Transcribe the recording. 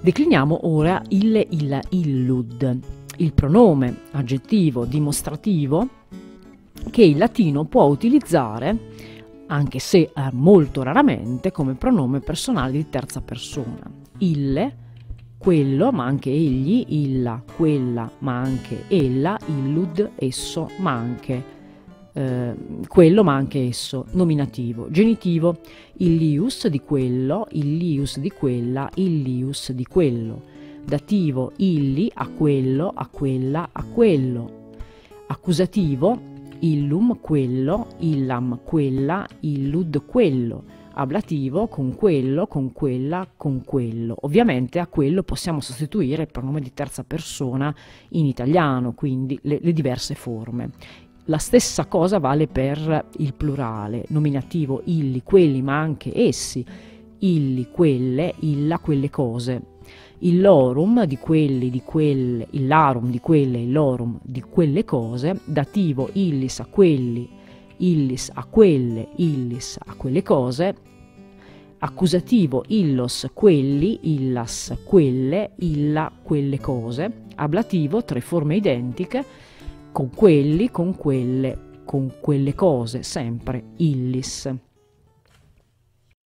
Decliniamo ora il, il, illud, il pronome aggettivo dimostrativo che il latino può utilizzare, anche se eh, molto raramente, come pronome personale di terza persona. Ille, quello, ma anche egli, illa, quella, ma anche ella, illud, esso, ma anche eh, quello, ma anche esso, nominativo, genitivo, illius di quello, illius di quella, illius di quello, dativo, illi, a quello, a quella, a quello, accusativo, illum, quello, illam, quella, illud, quello, ablativo con quello, con quella, con quello. Ovviamente a quello possiamo sostituire il pronome di terza persona in italiano, quindi le, le diverse forme. La stessa cosa vale per il plurale, nominativo illi, quelli, ma anche essi, illi, quelle, illa, quelle cose. Il lorum di quelli, di quelle, il larum di quelle, il lorum di quelle cose, dativo illis a quelli, illis a quelle, illis a quelle cose, accusativo illos quelli, illas quelle, illa quelle cose, ablativo tre forme identiche, con quelli, con quelle, con quelle cose, sempre illis.